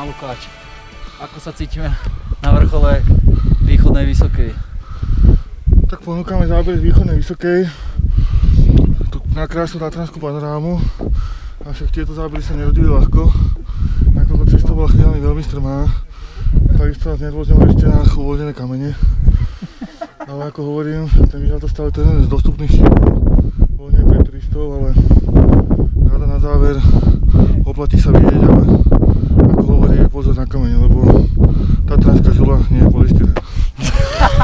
Pán Lukáč, ako sa cítime na vrchole východnej vysokej? Tak ponúkame záber z východnej vysokej, tu na krásnu tatranskú panorámu, avšak tieto zábery sa nerodili ľahko, nakoľko cesta bola chvíľami veľmi strmá, takisto nás nedôzňovali ešte na uvoľnené kamene. Ale ako hovorím, ten vyžal to stále to z dostupných voľne pre turistov, ale rada na záver oplatí sa vidieť, ale